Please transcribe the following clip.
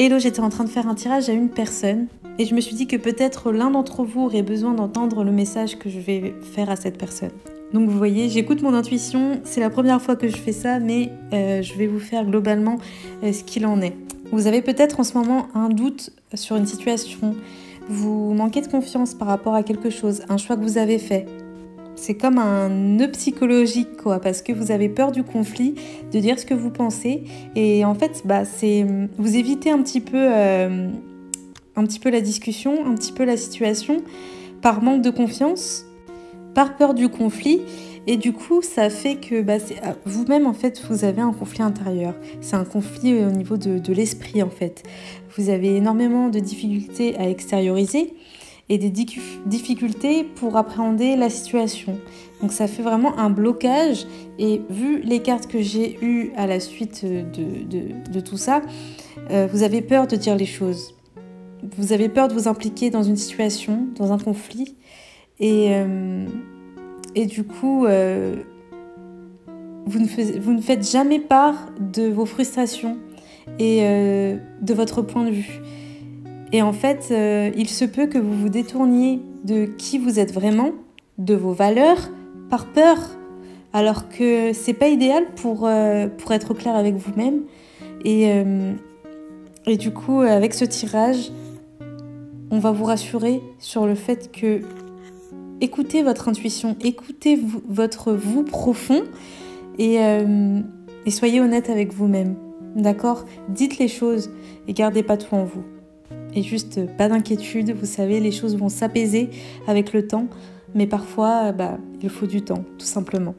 Hello, j'étais en train de faire un tirage à une personne et je me suis dit que peut-être l'un d'entre vous aurait besoin d'entendre le message que je vais faire à cette personne. Donc vous voyez, j'écoute mon intuition, c'est la première fois que je fais ça, mais euh, je vais vous faire globalement euh, ce qu'il en est. Vous avez peut-être en ce moment un doute sur une situation, vous manquez de confiance par rapport à quelque chose, un choix que vous avez fait, c'est comme un nœud psychologique, quoi, parce que vous avez peur du conflit, de dire ce que vous pensez, et en fait, bah, c'est vous évitez un petit peu, euh, un petit peu la discussion, un petit peu la situation, par manque de confiance, par peur du conflit, et du coup, ça fait que bah, vous-même, en fait, vous avez un conflit intérieur. C'est un conflit euh, au niveau de l'esprit, en fait. Vous avez énormément de difficultés à extérioriser et des difficultés pour appréhender la situation. Donc ça fait vraiment un blocage et vu les cartes que j'ai eues à la suite de, tout ça, euh, vous avez peur de dire les choses. Vous avez peur de vous impliquer dans une situation, dans un conflit et, euh, et du coup, euh, vous, ne vous ne faites jamais part de vos frustrations et de votre point de vue. Et en fait, euh, il se peut que vous vous détourniez de qui vous êtes vraiment, de vos valeurs, par peur, alors que c'est pas idéal pour, euh, pour être clair avec vous-même. Et, euh, et du coup, avec ce tirage, on va vous rassurer sur le fait que écoutez votre intuition, écoutez votre vous profond et, et soyez honnête avec vous-même. D'accord? Dites les choses et gardez pas tout en vous. Et juste pas d'inquiétude, vous savez, les choses vont s'apaiser avec le temps, mais parfois, bah, il faut du temps, tout simplement.